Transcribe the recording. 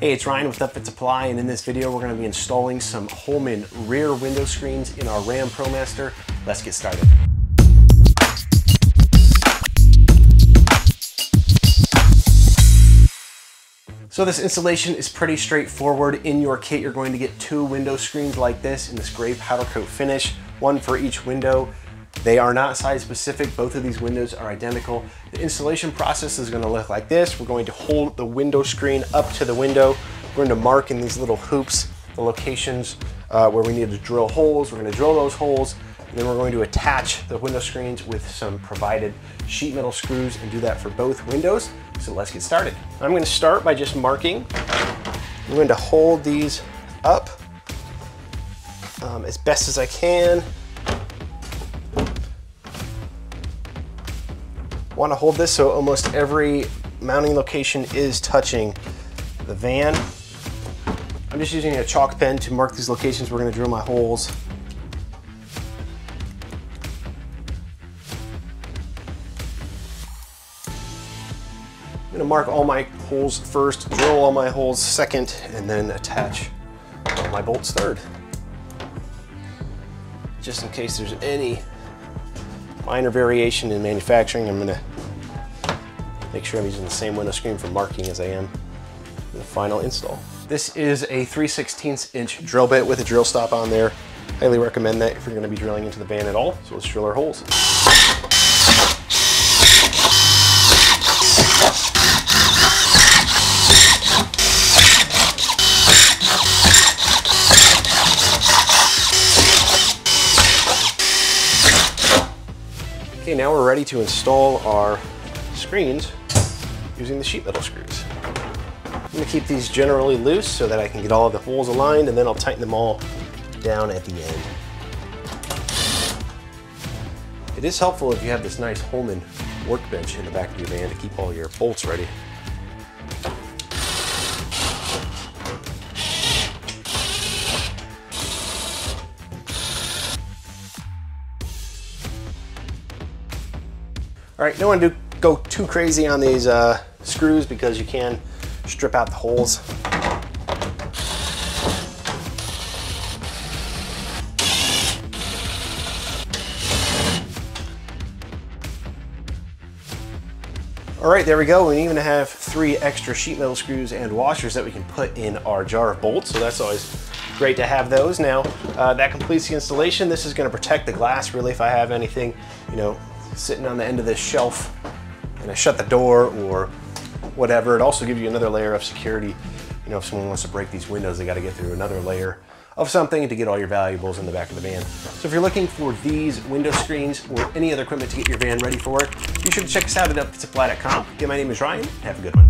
Hey, it's Ryan with Upfit Supply, and in this video, we're gonna be installing some Holman rear window screens in our Ram ProMaster. Let's get started. So this installation is pretty straightforward. In your kit, you're going to get two window screens like this in this gray powder coat finish, one for each window. They are not size specific. Both of these windows are identical. The installation process is gonna look like this. We're going to hold the window screen up to the window. We're going to mark in these little hoops the locations uh, where we need to drill holes. We're gonna drill those holes and then we're going to attach the window screens with some provided sheet metal screws and do that for both windows. So let's get started. I'm going to start by just marking. I'm going to hold these up um, as best as I can. Want to hold this so almost every mounting location is touching the van. I'm just using a chalk pen to mark these locations. We're going to drill my holes. I'm gonna mark all my holes first, drill all my holes second, and then attach my bolts third. Just in case there's any minor variation in manufacturing, I'm gonna make sure I'm using the same window screen for marking as I am the final install. This is a 3 16 inch drill bit with a drill stop on there. Highly recommend that if you're gonna be drilling into the van at all. So let's drill our holes. Okay, now we're ready to install our screens using the sheet metal screws. I'm gonna keep these generally loose so that I can get all of the holes aligned and then I'll tighten them all down at the end. It is helpful if you have this nice Holman workbench in the back of your van to keep all your bolts ready. All right, want to do, go too crazy on these uh, screws because you can strip out the holes. All right, there we go. We even have three extra sheet metal screws and washers that we can put in our jar of bolts. So that's always great to have those. Now, uh, that completes the installation. This is gonna protect the glass really if I have anything, you know, sitting on the end of this shelf and I shut the door or whatever. It also gives you another layer of security. You know, if someone wants to break these windows, they got to get through another layer of something to get all your valuables in the back of the van. So if you're looking for these window screens or any other equipment to get your van ready for work, be sure to check us out at upfitsupply.com. Again, my name is Ryan. Have a good one.